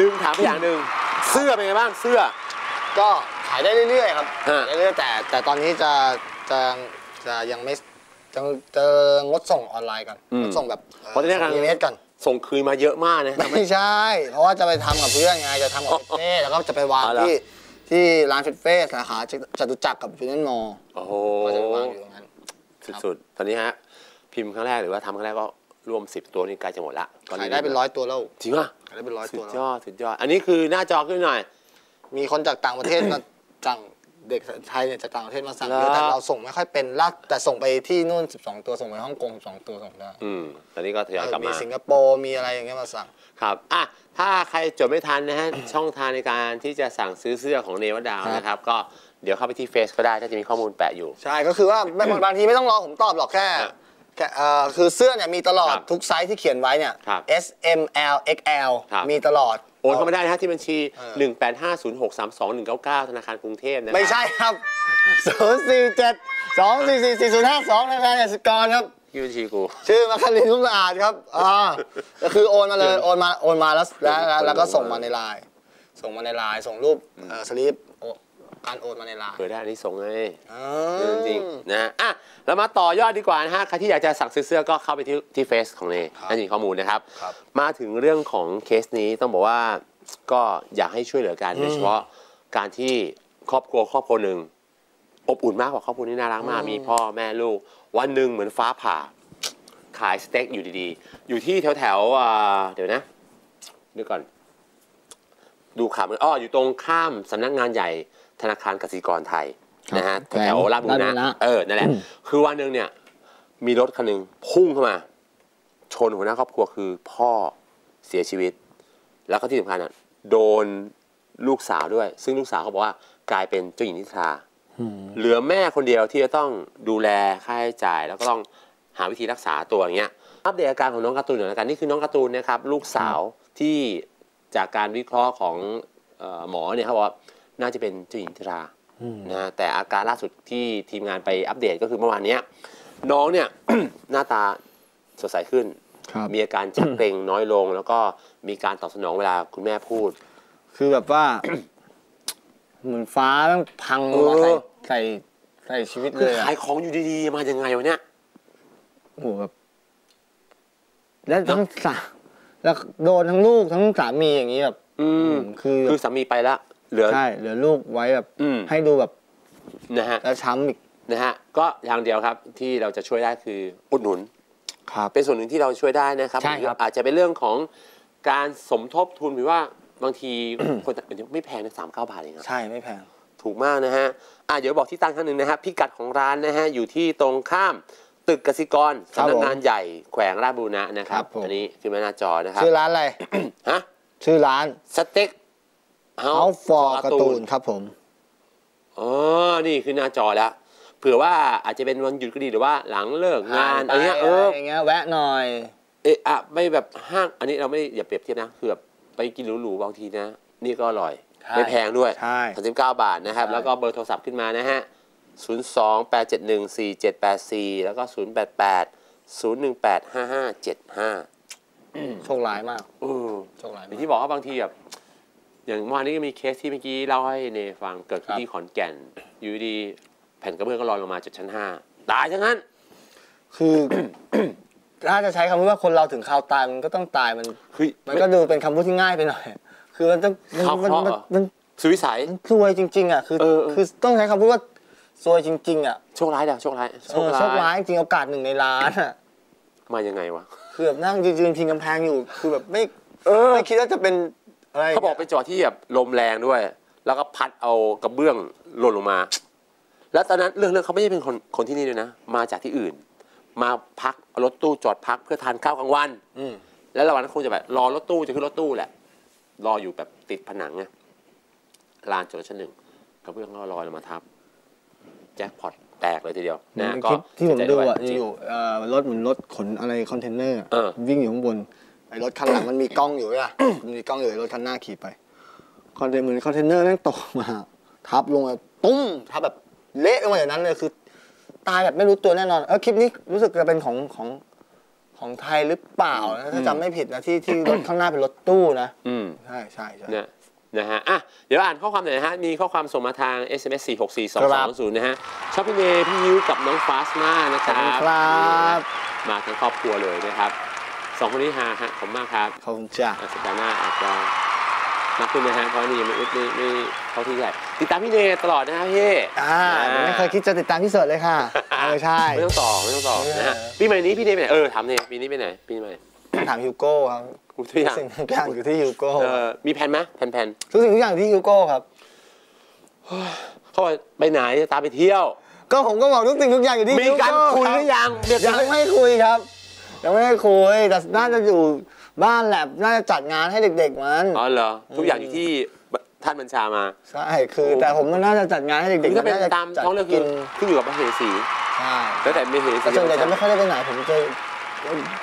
ลืมถามไปอย่างหนึ่งเสื้อเป็นไงบ้างเสื้อ ก็ขายได้เรื่อยๆครับฮะ ขายได้เรื่อยๆแต่แต่ตอนนี้จะจะจะยังไม่จะจะงดส่งออนไลน์กันงดส่งแบบเพราะตอนนี้กำลัง EMS กันส่งคืนมาเยอะมากนะ ไม่ใช่ เพราะว่าจะไปทำกับเพื่อนไง จะทำกับฟิตเฟ่แล้วก็จะไปวางอ๋อเหรอ ที่ที่ร้านฟิตเฟ่สาขาจตุจักรกับฟินแลนด์มอลล์โอ้โหก็จะไปวางอยู่ตรงนั้น สุดๆ ตอนนี้ฮะ พิมพ์ครั้งแรกหรือว่าทำครั้งแรกก็ รวม 10 ตัวนี่ใกล้จะหมดละตอนขานี้ยได้เป็นร้อยตัวแล้วจริงป่ะขายได้เป็นร้อยสุตัวดแล้วยอดสุดยอด อันนี้คือหน้าจอขึ้นหน่อย มีคนจากต่างประเทศมาสั่งเด็กไทยเนี่ยจากต่างประเทศมาสั่งเหรอเยอะแต่เราส่งไม่ค่อยเป็นลากแต่ส่งไปที่นู่น 12 ตัวส่งไปฮ่องกง12 ตัวส่งได้อืมตอนนี้ก็ทยอยกลับมีมา สิงคโปร์มีอะไรอย่างเงี้ยมาสั่ง ครับ อะ ถ้าใครจดไม่ทันนะฮะ ช่องทางในการที่จะสั่งซื้อเสื้อของเนวดาวครับนะครับ ก็เดี๋ยวเข้าไปที่เฟซก็ได้ ถ้าจะมีข้อมูลแปะอยู่ ใช่ก็คือว่าไม่บางทีไม่ต้องรอผมตอบหรอกแค่ครับแค่ เอ่อคือเสื้อเนี่ยมีตลอดครับทุกไซส์ที่เขียนไว้เนี่ย ครับ S M L X L ครับ มีตลอด โอนเข้ามาได้นะฮะที่บัญชีเออ18506321199 ธนาคารกรุงเทพนะครับไม่ใช่ครับ 0 4 7 2 4 4 4 0 5 2ธนาคารกสิกรครับ ที่บัญชีกู ชื่อมาคารินลูกสะอาดครับ อ่าก็คือโอนมาเลย โอนมา โอนมาแล้วแล้วแล้วแล้วก็ส่งมาในไลน์ ส่งมาในไลน์ ส่งรูปเอ่อสลิปโอ การโอนมาในไลน์เผื่อได้อันนี้ส่งไงอ่าเรื่องจริงนะฮะอะเรามาต่อยอดดีกว่านะฮะใครที่อยากจะสั่งซื้อเสื้อก็เข้าไปที่ที่เฟซของเนครับนั่นมีข้อมูลนะครับครับ มาถึงเรื่องของเคสนี้ต้องบอกว่าก็อยากให้ช่วยเหลือกันโดยเฉพาะการที่ครอบครัวครอบครัวหนึ่งอบอุ่นมากกว่าครอบครัวนี้น่ารักมากมีพ่อแม่ลูก วันหนึ่งเหมือนฟ้าผ่า ขายสเต็กอยู่ดีๆ อยู่ที่แถวแถวๆอ่าเดี๋ยวนะเดี๋ยวก่อน ดูข่าวมันอ้ออยู่ตรงข้ามสำนักงานใหญ่ ธนาคารกสิกรไทยนะฮะครับแถวลาดบุรลาดบุรณะณะเออนั่นแหละคือวันหนึ่งเนี่ยมีรถคันหนึ่งพุ่งเข้ามา ชนหัวหน้าครอบครัวคือพ่อเสียชีวิต แล้วก็ที่สำคัญอะโดนลูกสาวด้วย ซึ่งลูกสาวเขาบอกว่ากลายเป็นเจ้าหญิงนิทราเหลือแม่คนเดียวที่จะต้องดูแลค่าใช้จ่าย แล้วก็ต้องหาวิธีรักษาตัวอย่างเงี้ยอัปเดตอาการของน้องการ์ตูนหน่อยละกันนี่คือน้องการ์ตูนนะครับลูกสาวที่จากการวิเคราะห์ของเอ่อหมอเนี่ยเขาบอกว่า น่าจะเป็นเจ้าหญิงนิทรานะฮะแต่อาการล่าสุดที่ทีมงานไปอัปเดตก็คือเมื่อวานเนี้ยน้องเนี่ย หน้าตาสดใสขึ้นครับมีอาการชักเกร็งน้อยลง แล้วก็มีการตอบสนองเวลาคุณแม่พูด คือแบบว่า เหมือนฟ้าแมันพังลงมาเอใส่อใส่ใส่ชีวิตคืเลอยอะขายของอยู่ดีๆ มายังไงวะเนี่ยโอ้โหแบบแล้วทั้งสาแล้วโดนทั้งลูกทั้งสามีอย่างนี้แบบ อืมคือคือสามีไปละ เหลือ ใช่เหลือลูกไว้แบบอืม ให้ดูแบบนะฮะ แล้วช้ำอีกนะฮะ ก็อย่างเดียวครับที่เราจะช่วยได้คืออุดหนุน ครับ เป็นส่วนหนึ่งที่เราช่วยได้นะครับใช่ครับ อาจจะเป็นเรื่องของการสมทบทุนหรือว่าบางที คนเดี๋ยวไม่แพงนะสามเก้าบาทเองครับใช่ไม่แพง ถูกมากนะฮะอะเดี๋ยวบอกที่ตั้งครั้งหนึ่งนะฮะพิกัดของร้านนะฮะอยู่ที่ตรงข้ามตึกกสิกรครับสำนักผมงานใหญ่แขวงราชบุรณะนะครับครับผม อันนี้คือแม่หน้าจอนะครับชื่อร้านอะไร ฮะชื่อร้านสเต็ก เฮา House for การ์ตูนครับผมอ๋อนี่คือหน้าจอแล้วเผื่อว่าอาจจะเป็นวันหยุดก็ดีหรือว่าหลังเลิกงานผ่อะไรไปเงี้ยเอออย่างเงี้ยแวะหน่อยเอะอะไม่แบบห้างอันนี้เราไม่อย่าเปรียบเทียบนะคือแบบไปกินหรูๆบางทีนะ นี่ก็อร่อยใช่ไม่แพงด้วยใช่39บาทนะครับใช่แล้วก็เบอร์โทรศัพท์ขึ้นมานะฮะ02 871 4784แล้วก็088 018 5575โชคร้ายมากเออโชคร้ายอมาย่ากงที่บอกว่าบางทีแบบ อย่างเมื่อวานนี้ก็มีเคสที่เมื่อกี้เล่าให้เนฟังเกิดขึ้นครับที่ขอนแก่น อยู่ดีๆแผ่นกระเบื้องก็ลอยลงมาจากชั้น5ตายทั้งนั้น คือ ถ้าจะใช้คำว่าคนเราถึงข่าวตายมันก็ต้องตายมัน คือมันก็ดูเป็นคำพูดที่ง่ายไปหน่อย คือมันต้องมันข่าวมันเคราะห์มันเหรอมันสุวิสัยมันซวยจริง ๆอะคือเออเออคือต้องใช้คำพูดว่าซวยจริง ๆ อะโชคร้ายเด้อโชคร้ายเออโชคร้ายจริงๆโอกาสหนึ่งในล้านอะมายังไงวะคือแบบนั่งยืนๆพิงกำแพงอยู่ คือแบบไม่เออไม่คิดว่าจะเป็น อะไรเขาบอกเป็นจังหวะที่แบบลมแรงด้วย แล้วก็พัดเอากระเบื้องหล่นลงมา แล้วตอนนั้นเรื่องเรื่องเขาไม่ได้เป็นคนคนที่นี่ด้วยนะ มาจากที่อื่น มาพักเอารถตู้จอดพักเพื่อทานข้าวกลางวันอืมแล้วระหว่างนั้นคงจะแบบรอรถตู้จะขึ้นรถตู้แหละ รออยู่แบบติดผนังไงลานจอดรถชั้นหนึ่งกระเบื้องก็ลอยลงมาทับแจ็คพอตแตกเลยทีเดียวนะในก็คลิปที่ผมเสียใจดูวยอะจริงอยู่เอ่อรถเหมือนรถขนอะไรคอนเทนเนอร์อะเออวิ่งอยู่ข้างบนไอ้ รถคันหลังมันมีกล้องอยู่อะมันมีกล้องอยู่ไอ้รถคันหน้าขี่ไปคอนเทนเหมือนคอนเทนเนอร์แม่งตกมา ทับลงมาตุ้มทับแบบเละลงมาอย่างนั้นเลยคือ ตายแบบไม่รู้ตัวแน่นอนเออคลิปนี้รู้สึกจะเป็นของของขของไทยหรือเปล่านะถ้าจำไม่ผิดนะที่ที่รถข้างหน้าเป็นรถตู้นะอืมใช่ใช่ใช่เนี่ยนะฮะอะเดี๋ยวอ่านข้อความหน่อยนะฮะ มีข้อความส่งมาทาง SMS 4 6 4 2ครับ2 0 นะฮะ ชอบพี่เมย์พี่ยิ้วกับน้องฟาสมานะคขอบรัคุณบครับ มาทั้งครอบครัวเลยนะครับ สองคนนี้ฮาฮะผมมากครับขอบคุณจ้าอะสัปดาห์หน้าอาจจะมากขึ้นนะฮะเพราะนี่ยังไม่ไม่ไม่เข้าที่ใหญ่ติดตามพี่เนยตลอดนะฮะพี่อ่าผมไม่เคยคิดจะติดตามพี่เสิร์ชเลยค่ะเออใช่ไม่ต้องต่อไม่ต้องต่อนะฮะเออปีใหม่นี้พี่เนยไปไหนเออถามเนยปีนี้ไปไหนปีใหม่ถามฮิวโก้ครับทุกอย่างสิ่งทุกอย่างอยู่ที่ฮิวโก้เออมีแผนไหมแผนแผนทุกสิ่งทุกอย่างอยู่ที่ฮิวโก้ครับเขาบอกไปไหนจะตามไปเที่ยว ก็ผมก็บอกทุกสิ่งทุกอย่างอยู่ที่มีฮิวการโก้คุยคหรับรือยังเดี๋ยวยังไม่คุยครับ ยังไม่ได้คุยแต่น่าจะอยู่บ้านแลบน่าจะจัดงานให้เด็ก ๆ มันอ๋อเหรอทุกอย่างอยู่ที่ท่านบัญชามาใช่คือแต่ผมมันน่าจะจัดงานให้เด็กๆถ้าเป็นน่าจะตามจัดท้องเรื่องคืกิอนขึ้นอยู่กับมเหสีใช่แล้วแต่มเหสีแต่ส่วนใหญ่จะไม่ค่อยได้ไปไหนผมจะ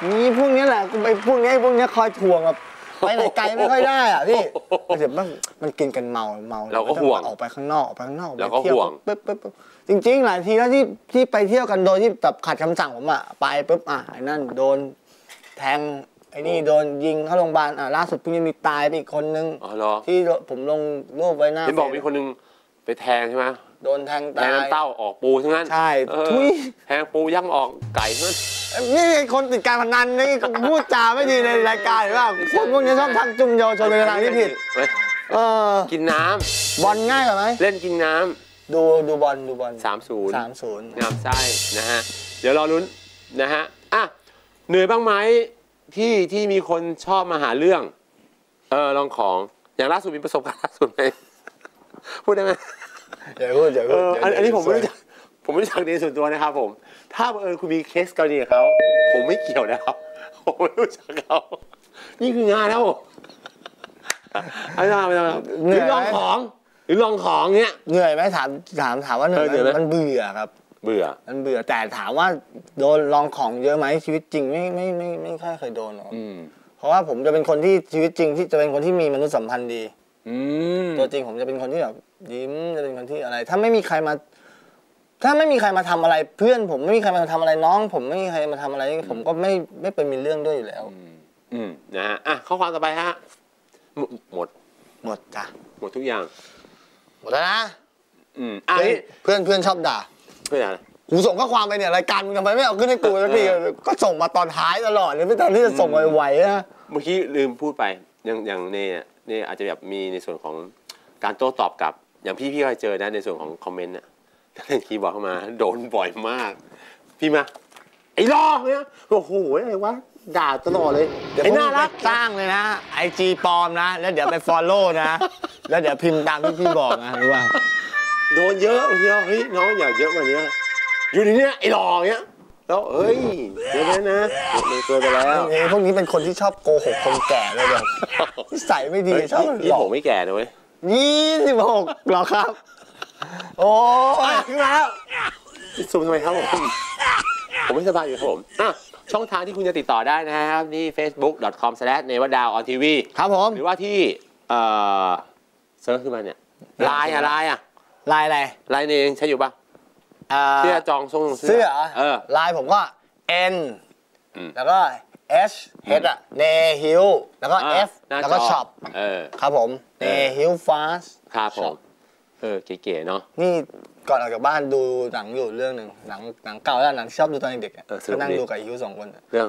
นี่พวกนี้แหละกูไปพวกนี้พวกนี้คอยทวงแบบ ไปไหนไกลไม่ค่อยได้อะพี่เดี๋ยวมันมันกินกันเมาเมาเราก็ห่วงออกไปข้างนอกออกไปข้างนอกเราก็ไปที่ยห่วงปึ๊บปึ๊บปึ๊บจริงๆหลายทีแล้วที่ที่ไปเที่ยวกันโดยที่แบบขัดคำสั่งผมอะไปปุ๊บอะไอ้นั่นโดนแทงไอ้นี่โดนยิงเข้าโรงพยาบาลอะล่าสุดเพิ่งจะมีตายไปอีกคนนึงอ๋อเหรอที่ผมลงรูปไว้หน้าเห็นบอกเฟซมีคนหนึงไปแทงใช่ไหม โดนแทงแทตางยน้ำเต้าออกปูทั้งนั้นใช่เออทุยแทงปูย่ำออกไก่ทั้งนั้นนี่คนติดการพนันนี่พูดจาไม่ดีในรายการหรือเปล่าพวกพวกนี้ชอบทักจุ่มเยาวชนไปในทางที่ผิดเว้ยเออกินน้ำบอลง่ายกว่าไหมเล่นกินน้ดูดูบอลดูบอลำสามศูนย์สามศูนย์งามไส้นะฮะเดี๋ยวรอลุ้นนะฮะอะเหนื่อยบ้างไหมที่ที่มีคนชอบมาหาเรื่อง เออลองของอย่างล่าสุดมีประสบการณ์ล่าสุดไหมพูดได้ไหม อย่าพูดอย่าเอพูดออันอันนี้ผมไม่รู้จักผมไม่รู้จักในส่วนตัวนะครับ ผม ถ้าบังเออคุณมีเคสกรณีกับเขาผมไม่เกี่ยวนะครับ ผมไม่รู้จักเขานี่คืองานแล้วผมไม่ต้องไม่ต้องหรือลองของหรือลองของเนี้ยเหนื่อยไหมถามถามถามว่าเหนื่อยเออเหนื่อยไหไหมมมันเบื่อครับ เบื่อ มันเบื่อแต่ถามว่าโดนลองของเยอะไหมชีวิตจริงไม่ไม่ไม่ไม่ค่อยเคยโดนหรอกอืมเพราะว่าผมจะเป็นคนที่ชีวิตจริงที่จะเป็นคนที่มีมนุษยสัมพันธ์ดีอืม ตัวจริงผมจะเป็นคนที่แบบยิ้มจะเป็นคนที่อะไร ถ้าไม่มีใครมา ถ้าไม่มีใครมาทำอะไรเพื่อน ผมไม่มีใครมาทำอะไรน้อง ผมไม่มีใครมาทำอะไร ผมก็ไม่ไม่เป็นมีเรื่องด้วยอยู่แล้ว อืมนะฮะอะข้อความต่อไปฮะหมด หมดหมดจ้ะหมดทุกอย่าง หมดแล้วนะอืมอะเพื่อนนี่เพื่อนเพื่อนชอบด่าเพื่อนอะไรกูส่งข้อความไปเนี่ยรายการมึงทำไมไม่เอาขึ้นให้กูสักทีก็ส่งมาตอนท้ายตลอดเลยไม่ตอนที่จะส่งไวๆนะเมื่อกี้ลืมพูดไปอย่างอย่างเน่ เนี่ยเน่อาจจะแบบมีในส่วนของการโต้ตอบกลับ อย่างพี่พี่เคยเจอนะในส่วนของคอมเมนต์เนี่ยเล่นคีย์บอร์ดเข้ามา โดนบ่อยมาก พี่มา ไอ้ลอกเนี่ยโอ้โหอะไรวะด่าตลอดเลยเดี๋ยวไอ้ผมน่ารักสร้างเลยนะ IG ปลอมนะ แล้วเดี๋ยวไป follow นะ แล้วเดี๋ยวพิมพ์ตามที่พี่บอกนะรู้ป่ะโดนเยอะบางทีเฮ้ยน้องอย่าเยอะกว่านี้อยู่ในเนี้ยไอ้หลอกเนี้ย แล้วเอ้ยเดี๋ยวนะนะมันเกินไปแล้วไอ้พวกนี้เป็นคนที่ชอบโกหกคนแก่เลยเดี๋ยวนิสัยไม่ดีเฮ้ยชอบพี่หรอผมไม่แก่นะเว้ยยี่สิบหกหรอครับ โอ้ยขึ้นมาแล้วซูมทำไมครับผมผมไม่สบายอยู่ครับผมอะช่องทางที่คุณจะติดต่อได้นะครับที่ facebook.com s l a s h เนวัดดาวออนทีวีครับผม หรือว่าที่ เอ่อ search ขึ้นมาเนี่ยไลน์อะไลน์อะลายอะไรไลน์เองใช้อยู่ปะอ่า เสื้อจองทรงเสื้อเออลายผมก็ N อืมแล้วก็ H H อะเนฮิลแล้วก็อะ F หน้าแล้วก็จช็อปเออครับผมเนฮิลฟาสครับผช็อมปเออเก๋ๆเนาะนี่ก่อนออกจากบ้านดูหนังอยู่เรื่องหนึ่งหนังหนังเก่าแล้วหนังที่ชอบดูตอนเด็กๆอะเออสนุกก็นั่งดีดูกับฮิวสองคนอะเรื่อง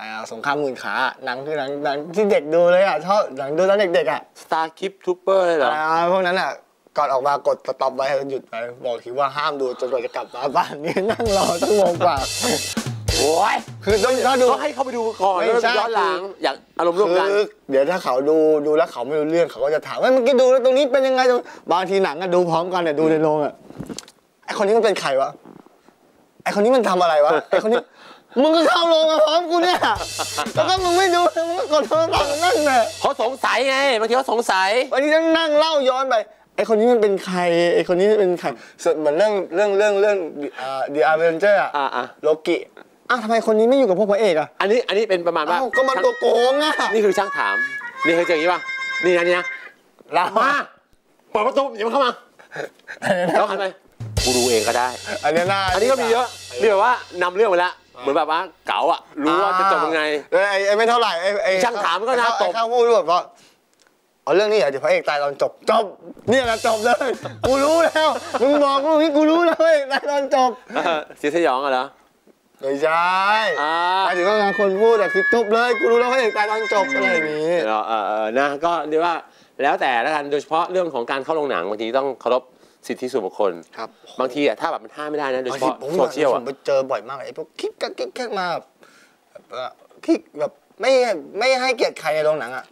อ่าสงครามหมื่นขาอะหนังคือหนังหนังที่เด็กดูเลยอะชอบหนังดูตอนเด็กๆอะ Star Kip Trooper เลยเหรออ่าพวกนั้นอะ ก่อนออกมากด stop ไว้หยุดไป บอกทีว่าห้ามดูจนกว่าจะกลับมาบ้านนี่นั่งรอตั้งโมงกว่าโอ้ยคือต้องถ้าดู ก็ให้เขาไปดูก่อนไม่แล้วใช่ ย้อนหลังอยากอารมณ์ร่วมกันคือเดี๋ยวถ้าเขาดูดูแล้วเขาไม่รู้เรื่องเขาก็จะถามว่าเมื่อกี้ดูแล้วตรงนี้เป็นยังไงตรงบางทีหนังอะดูพร้อมกันเนี่ยดูในโรงอะไอคนนี้มันเป็นใครวะไอคนนี้มันทำอะไรวะไอคนนี้มึงก็เข้าโรงมาพร้อมกูเนี่ยแล้วก็มึงไม่ดูมึงก็กดโทรศัพท์นั่งเนี่ยเขาสงสัยไงบางทีเขาสงสัยวันนี้ต้องนั่งเล่าย้อนไป ไอคนนี้มันเป็นใครไอคนนี้เป็นใครส่วนเหมือนเรื่องเรื่องเรื่องเรื่องอ่า The Avenger อะอ่าอ่าโลกิอ้าวทำไมคนนี้ไม่อยู่กับพวกพระเอกอะอันนี้อันนี้เป็นประมาณว่าอ้าวก็มันตัวโกงอะนี่คือช่างถามนี่เคยเจออย่างนี้ป่ะนี่นะนี่นะเรามาเปิดประตูอย่ามาเข้ามาแล้วหันไปกูดูเองก็ได้ อันนี้น่าอันนี้ก็มีเยอะมีแบบว่านำเรื่องไปแล้วมือนแบบว่าเก๋าอะรู้ว่าจะจบยังไงเอ้ยไอ้ไอ้ไม่เท่าไหร่ไอ้ไอ้ช่างถามก็น่าไอ้เข้ตบไอ้เข้าพูดแบบว่า เอาเรื่องนี้เหรอเดี๋ยวพระเอกตายตอนจบจบเนี่ยนะจบเลย กูรู้แล้วมึงบอกกูอย่างนี้กูรู้แล้วพระเอกตายตอนจบเสียสยองอะเหรอไม่ใช่อ่าหมายถึงว่าคนพูดอะคือจบเลยกูรู้แล้วพระเอกตายตอนจบอะไรอย่างนี้เออเออเออนะก็เรียกว่าแล้วแต่แล้วกันโดยเฉพาะเรื่องของการเข้าโรงหนังบางทีต้องเคารพสิทธิส่วนบุคคลครับบางทีอะถ้าแบบมันห้ามไม่ได้นะโดยเฉพาะผมโซเชียลผมอะไปเจอบ่อยมากไอ้พวกคิกกักคิกแค่มาแบบว่าคิกแบบไม่ไม่ให้เกียรติใครในโรงหนังอะ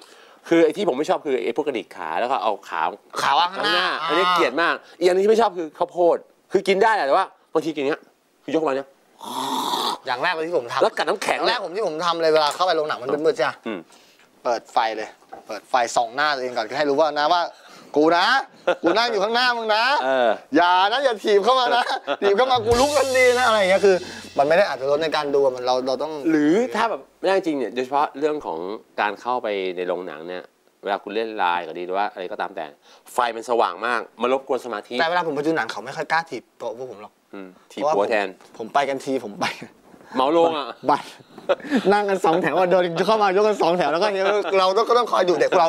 คือไอ้ที่ผมไม่ชอบคือไอ้พวกกระดิกขาแล้วก็เอาขาขาวางข้างหน้า อันนี้เกลียดมาก อีกอย่างหนึงที่ไม่ชอบคือข้าวโพด คือกินได้แหละแต่ว่าบางทีกินอย่างเงี้ยคือยกมาเนี่ยอย่างแรกเลยที่ผมทำแล้วกัดน้ำแข็งอย่างแรกผมที่ผมทำเลยเวลาเข้าไปโรงหนังมันมืดๆใช่ไหมอืม เปิดไฟเลย เปิดไฟส่องหน้าตัวเองก่อนให้รู้ว่านะว่า กูนะ กูนั่งอยู่ข้างหน้ามึงนะเอออย่านะอย่าถีบเข้ามานะถีบเข้ามากูลุกทันทีนะอะไรอย่างเงี้ยคือ มันไม่ได้อาจจะลดในการดูอะมันเราเราต้อง หรือถ้าแบบไม่ได้จริงเนี่ยโดยเฉพาะเรื่องของการเข้าไปในโรงหนังเนี่ยเวลาคุณเล่นไลน์ก็ดีหรือว่าอะไรก็ตามแต่ ไฟมันสว่างมากมันรบกวนสมาธิแต่เวลาผมไปดูหนังเขาไม่ค่อยกล้าถีบโต๊ะพวกผมหรอกอืมถีบหัวแทน ผมไปกันทีผมไปเมาลงอะบัตรนั่งกันสองแถวอะเดินเข้ามายกกันสองแถวแล้วก็เนี่ยเราต้องก็ต้องคอยดูเด็กเรา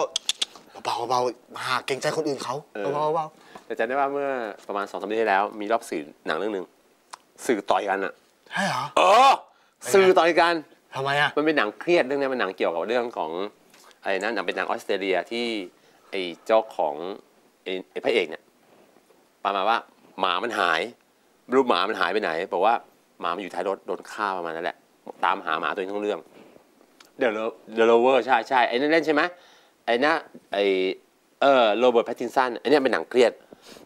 เบาๆเบาๆหาเกรงใจคนอื่นเขาเออ เบาๆเบาแต่จำได้ว่าเมื่อประมาณสองสามเดือนที่แล้ว มีรอบสื่อหนังเรื่องหนึ่งสื่อต่อยกันอะ ๆใช่เหรอเออ สื่อต่อยกัน ทำไมอะมันเป็นหนังเครียดเรื่องนี้มันหนังเกี่ยวกับเรื่องของอะไรนะหนังเป็นหนังออสเตรเลียที่ไอ้เจ้าของไอ้ไอ้พระเอกเนี่ยประมาณว่าหมามันหายไม่รู้หมามันหายไปไหนบอกว่าหมามันอยู่ท้ายรถโดนฆ่าประมาณนั้นแหละ ตามหาหมาตัวเองทั้งเรื่อง the The Rover ใช่ใช่ไอ้นั่นเล่นใช่ไหม ไอ้นะไอ้เออโรเบิร์ตแพตตินสันไอ้เนี่ยเป็นหนังเครียด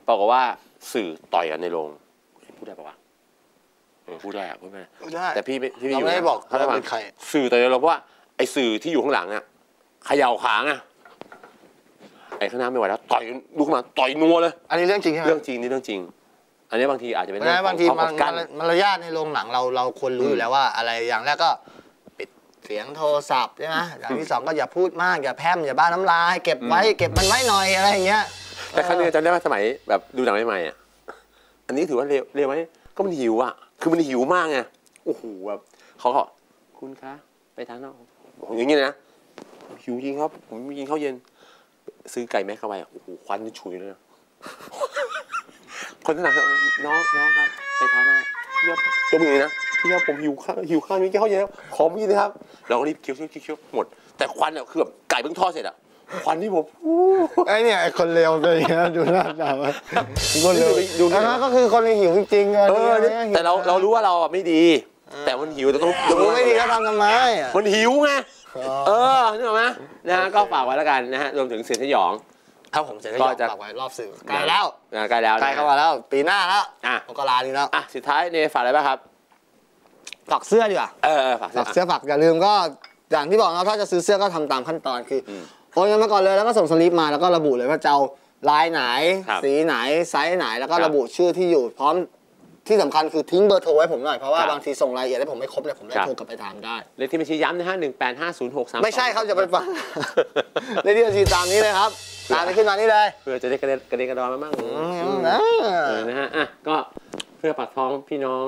บอกว่าสื่อต่อยกันในโรงพูดได้ปะวะเออพูดได้อะพูดไม่ได้ได้แต่พี่ไม่พี่เราอยู่ไม่ได้นะบอกเขาได้ว่าว่าเป็นใคร สื่อแต่เราเพราะว่าไอ้สื่อที่อยู่ข้างหลังอะเขย่าขาไงไอ้ข้างหน้าไม่ไหวแล้วต่อยลุกขึ้นมาต่อยนัวเลยอันนี้เรื่องจริงใช่ไหมเรื่องจริงนี่เรื่องจริง อันนี้บางทีอาจจะเป็นเพราะเรื่ฉะองนั้นบางทีของมัข้อนกั้นมันมารยาทในโรงหนังเราเราควรรู้อืมอยู่แล้วว่า อะไรอย่างแรกก็ปิด เสียงโทรศัพท์ใช่ไหมอย่างที่สองก็อย่าพูดมาก อย่าแพร่มอย่าบ้าน้ำลาย เก็บไว้เก็บมันไว้หน่อยอะไรอย่างเงี้ยแต่ครั้งหนึงจำได้ว่าสมัยแบบดูหนังใหม่ๆอะอันนี้ถือว่าเร็วเร็วไหมก็มันหิวอะคือมันหิวมากไงโอ้โหแบบเขาก็คุณคะไปทางนอกอย่างงี้เลยนะหิวจริงครับ ผมไม่กินข้าวเย็น ซื้อไก่แม็กเข้าไปอะโอ้โหควันนี่ฉุยเลยนะคนที่หนังน้องน้องครับไปทานอะไรพี่ครับตัวมือนะ พี่ครับผมหิวข้าวหิวข้าวนี่กินข้าวเย็นแล้วขอมีนะครับ เราก็รีบเคี้ยวเคี้ยวเคี้ยวเคี้ยวหมด แต่ควันอะคือแบบไก่เพิ่งทอดเสร็จอะควันที่ผมอู้ไอ้เนี่ยไอ้คนเลวเป็นอย่างเงี้ยดูหน้าตามันคนเลวดูดูอันนั้นก็คือคนหิวจริงๆเออนี่ยแต่เราเรารู้ว่าเราอะไม่ดี แต่มันหิวแต่ต้องรู้ไม่ดีก็ทำทำไมอะมันหิวไงอ๋อเออนึกออกไหมนะฮะก็ฝากไว้แล้วกันนะฮะรวมถึงเสียงสยองถ้าผมเสร็จก็ก็จะจะฝากไว้รอบสื่อใกล้แล้วนะใกล้แล้วนะใกล้เข้ามาแล้ว ปีหน้าแล้วอะมกรานี้แล้วอะสุดท้ายเนฝากอะไรบ้างครับ ฝากเสื้อดีกว่าเออเออฝากเสื้ฝาอกเสื้อฝากอย่าลืมก็อย่างที่บอกนะถ้าจะซื้อเสื้อก็ทำตามขั้นตอนคืออมโอนเงินมาก่อนเลยแล้วก็ส่งสลิปมาแล้วก็ระบุเลยว่าจะเอาลายไหน ครับสีไหนไซส์ไหนแล้วก็ครับระบุชื่อที่อยู่ พร้อมที่สำคัญคือทิ้งเบอร์โทรไว้ผมหน่อยเพราะว่าครับบางทีส่งรายละเอียดให้ผมไม่ครบเนี่ยผมได้ครับ โทรกลับไปถามได้ เลขที่บัญชีย้ำนะฮะหนึ่งแปดห้าศูนย์หกสาม ไม่ใช่ครับจะไปฟังในที่บัญชีตามนี้เลยครับ ตามไปขึ้นมานี่เลยเพื่อจะได้กระเด็นกระเด็นกระดอนมาบ้างอือืมมนะ เออนะฮะอะก็เพื่อปากท้องพี่น้อง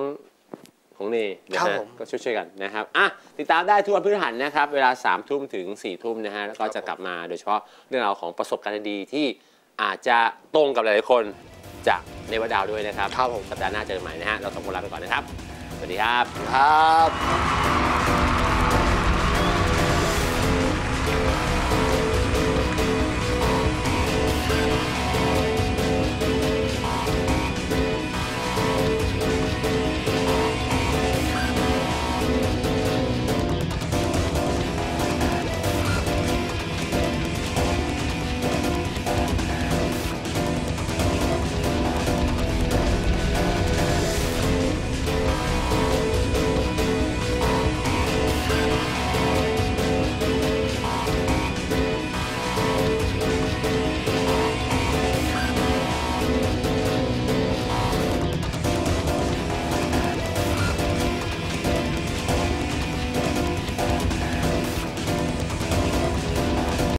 ของเนนะครัฮะบผมก็ช่วยๆกันนะครับอะติดตามได้ทุกวันพฤหัสนะครับ เวลา3ามทุ่มถึง4ี่ทุ่มนะฮะแล้วก็จะกลับมาโดยเฉพาะเรื่องราวของประสบการณ์ดีๆที่อาจจะตรงกับหลายๆคนจากในวดาวด้วยนะครับครับผม สัปดาห์หน้าเจอกันใหม่นะฮะเราสองคนลาไปก่อนนะครับสวัสดีครับ ครับ